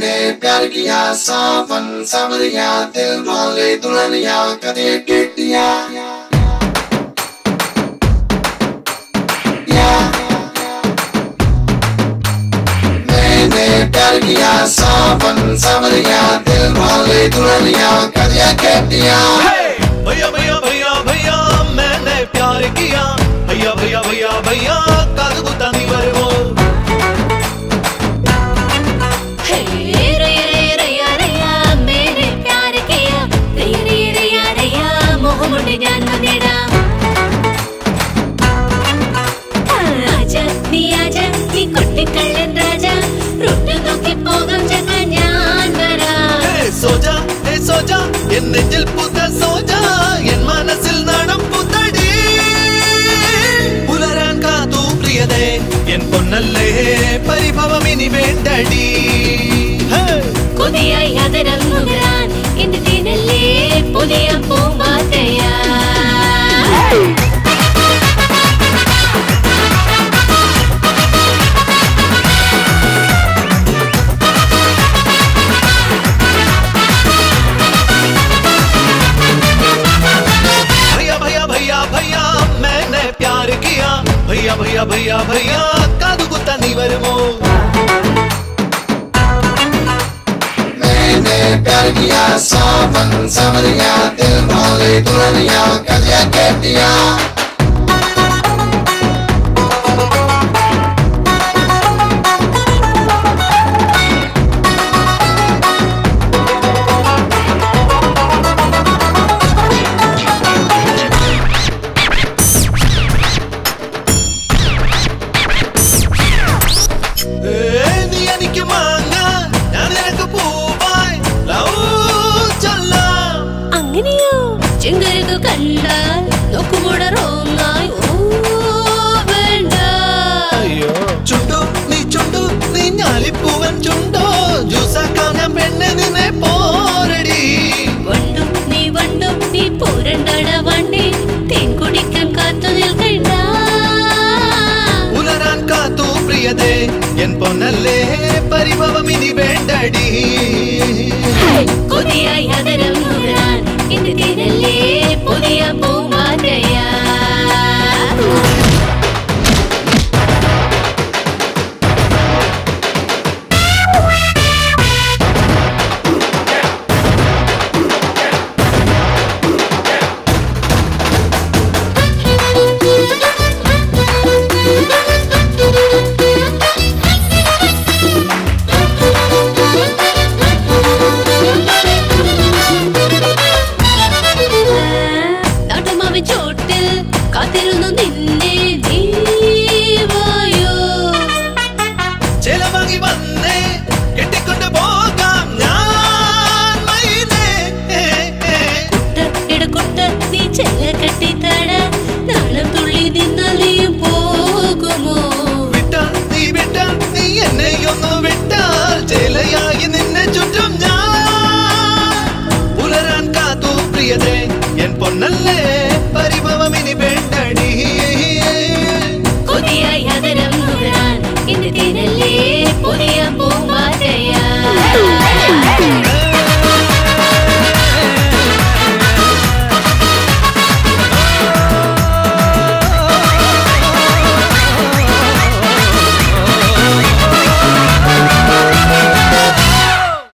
ने प्यार किया सावन सावरिया दिल वाले दुल्हनिया कदे टिटिया प्यार किया सावन सावरिया दिल वाले दुल्हनिया कदिया कहतिया भैया भैया भैया भैया मैंने प्यार किया भैया भैया என் நெஞ்சில் புத சோஜா என் மனசில் நடம் புத்தடி புலரான் காத்து பிரியதே என் பொன்னல்லே பரிபவம் இனி வேண்டடி கொதியாய் அதனால் భయ్యా భయ్యా కాదుగుతా నీవరుమో मैंने प्यार किया सावन समरिया दिल भाले दुल्हनिया कलिया कह അങ്ങനെയോ ചിങ്കരുക്ക് കണ്ടാൽ നോക്കുകൂടെ പരിഭവം ഇനി വേണ്ടടി കൊതിയായി അതരം